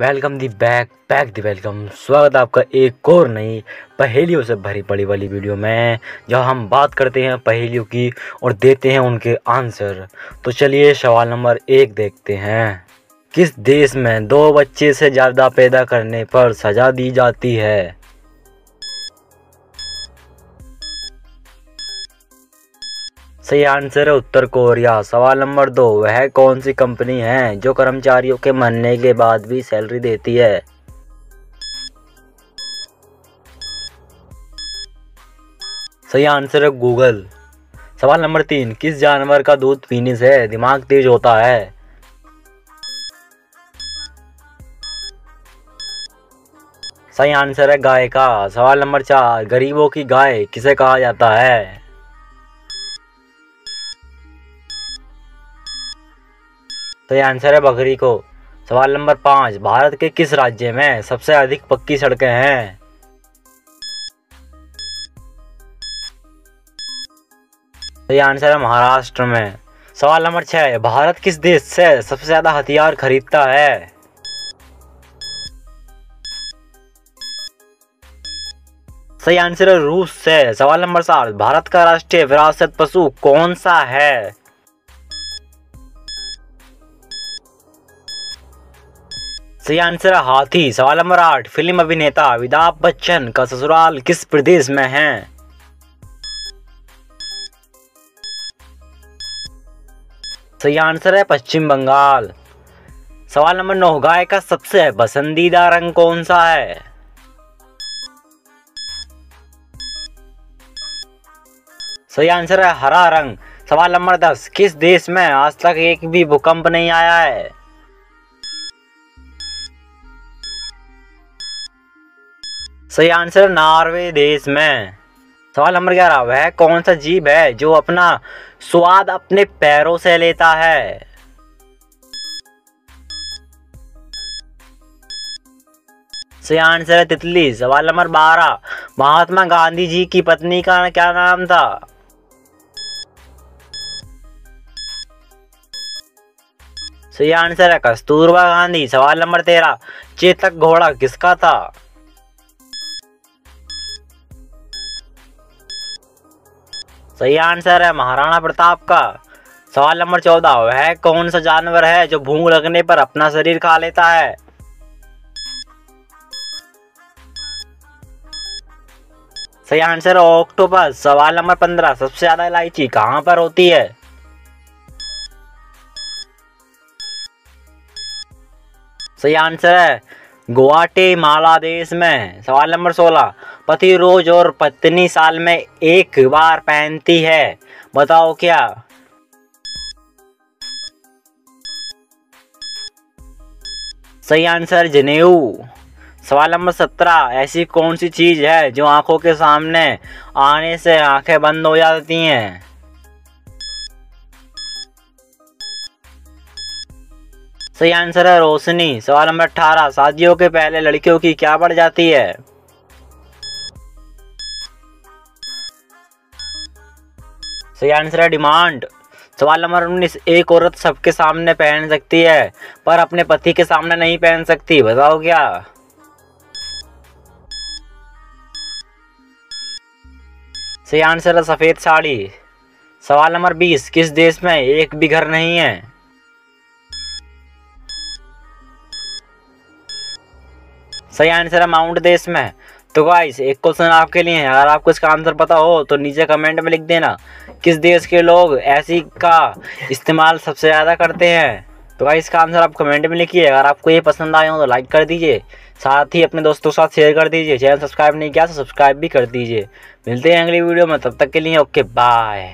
Welcome the back back the welcome. स्वागत आपका एक और नई पहेलियों से भरी पड़ी वाली वीडियो में, जहाँ हम बात करते हैं पहेलियों की और देते हैं उनके आंसर। तो चलिए सवाल नंबर एक देखते हैं। किस देश में दो बच्चे से ज़्यादा पैदा करने पर सज़ा दी जाती है? सही आंसर है उत्तर कोरिया। सवाल नंबर दो, वह कौन सी कंपनी है जो कर्मचारियों के मरने के बाद भी सैलरी देती है? सही आंसर है गूगल। सवाल नंबर तीन, किस जानवर का दूध पीने से दिमाग तेज होता है। सही आंसर है गाय का। सवाल नंबर चार, गरीबों की गाय किसे कहा जाता है? सही आंसर है बकरी को। सवाल नंबर पाँच, भारत के किस राज्य में सबसे अधिक पक्की सड़कें हैं? सही आंसर है महाराष्ट्र में। सवाल नंबर छह, भारत किस देश से सबसे ज़्यादा हथियार खरीदता है? सही आंसर है रूस से। सवाल नंबर सात, भारत का राष्ट्रीय विरासत पशु कौन सा है? सही आंसर है हाथी, सवाल नंबर आठ, फ़िल्म अभिनेता अमिताभ बच्चन का ससुराल किस प्रदेश में है? सही आंसर है पश्चिम बंगाल। सवाल नंबर नौ गाय का सबसे पसंदीदा रंग कौन सा है? सही आंसर है हरा रंग। सवाल नंबर दस, किस देश में आज तक एक भी भूकंप नहीं आया है? सही आंसर नॉर्वे देश में। सवाल नंबर ग्यारह, वह कौन सा जीव है जो अपना स्वाद अपने पैरों से लेता है? सही आंसर है तितली। सवाल नंबर बारह, महात्मा गांधी जी की पत्नी का क्या नाम था? सही आंसर है कस्तूरबा गांधी। सवाल नंबर तेरह, चेतक घोड़ा किसका था? सही आंसर है, महाराणा प्रताप का। सवाल नंबर चौदह वह कौन सा जानवर है जो भूख लगने पर अपना शरीर खा लेता है? सही आंसर, ऑक्टोपस। सवाल नंबर पंद्रह, सबसे ज़्यादा इलायची कहाँ पर होती है? सही आंसर है गुवाटेमाला देश में। सवाल नंबर सोलह, पति रोज और पत्नी साल में एक बार पहनती है। बताओ क्या? सही आंसर जनेऊ। सवाल नंबर सत्रह, ऐसी कौन सी चीज़ है जो आँखों के सामने आने से आँखें बंद हो जाती हैं? सही आंसर है रोशनी। सवाल नंबर अठारह, शादियों के पहले लड़कियों की क्या बढ़ जाती है? सही आंसर है डिमांड। सवाल नंबर उन्नीस, एक औरत सबके सामने पहन सकती है, पर अपने पति के सामने नहीं पहन सकती, बताओ क्या? सही आंसर है सफ़ेद साड़ी। सवाल नंबर बीस, किस देश में एक भी घर नहीं है? सही आंसर है माउंट देश में। तो गाइस एक क्वेश्चन आपके लिए है। अगर आपको इसका आंसर पता हो तो नीचे कमेंट में लिख देना। किस देश के लोग ऐसी का इस्तेमाल सबसे ज़्यादा करते हैं? तो गाइस इसका आंसर आप कमेंट में लिखिए। अगर आपको ये पसंद आए हो तो लाइक कर दीजिए। साथ ही अपने दोस्तों के साथ शेयर कर दीजिए। चैनल सब्सक्राइब नहीं किया तो सब्सक्राइब भी कर दीजिए। मिलते हैं अगली वीडियो में। तब तक के लिए ओके बाय